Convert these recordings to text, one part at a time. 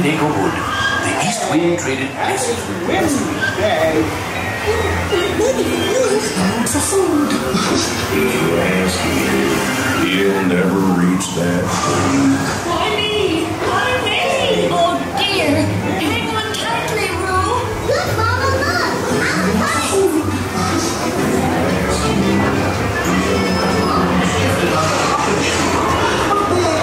neighborhood. The east wind traded places with west wind. for food. He'll never reach that. Honey! Honey! Oh dear! Hang on tightly, Roo! Look, Mama, look. I'm fine. Come bounce with me.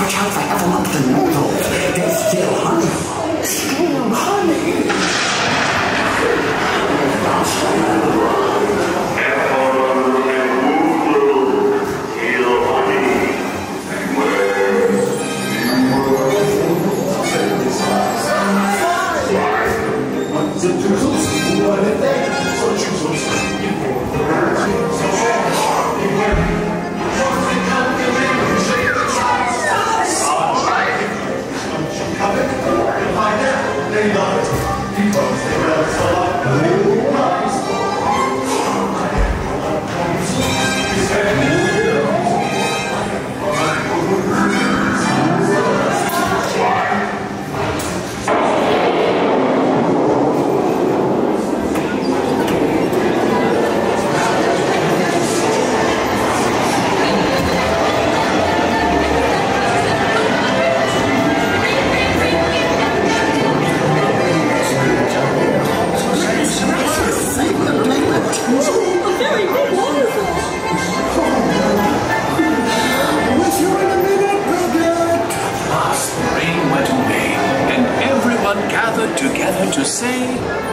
Watch out for Evermonth and Moldov. There's still gathered together to say,